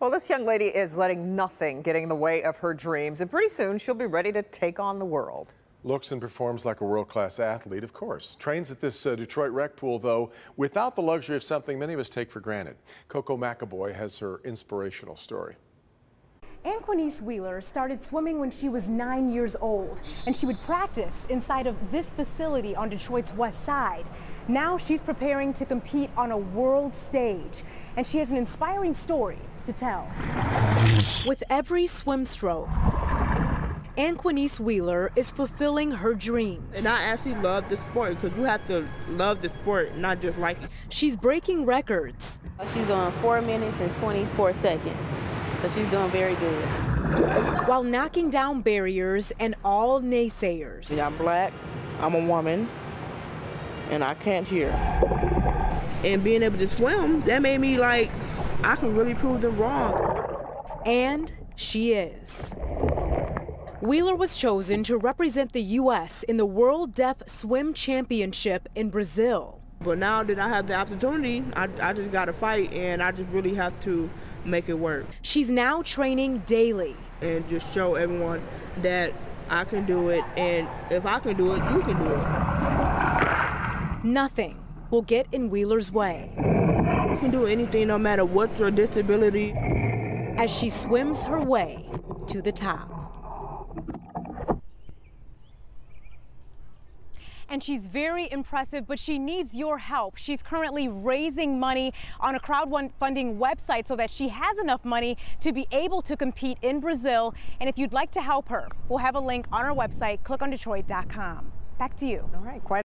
Well, this young lady is letting nothing get in the way of her dreams, and pretty soon she'll be ready to take on the world. Looks and performs like a world-class athlete, of course. Trains at this uh, Detroit rec pool, though, without the luxury of something many of us take for granted. Koco McAboy has her inspirational story. Anquanice Wheeler started swimming when she was nine years old, and she would practice inside of this facility on Detroit's west side. Now she's preparing to compete on a world stage, and she has an inspiring story to tell. With every swim stroke, Anquanice Wheeler is fulfilling her dreams. And I actually love the sport because you have to love the sport, not just like it. She's breaking records. She's on 4 minutes and 24 seconds, so she's doing very good. While knocking down barriers and all naysayers. I'm black, I'm a woman, and I can't hear. And being able to swim, that made me like, I can really prove them wrong. And she is. Wheeler was chosen to represent the U.S. in the World Deaf Swim Championship in Brazil. But now that I have the opportunity, I, I just got to fight and I just really have to make it work. She's now training daily. And just show everyone that I can do it and if I can do it, you can do it. Nothing will get in Wheeler's way. You can do anything no matter what your disability. As she swims her way to the top. and she's very impressive, but she needs your help. She's currently raising money on a crowdfunding website so that she has enough money to be able to compete in Brazil. And if you'd like to help her, we'll have a link on our website, clickondetroit.com. Back to you. All right, quite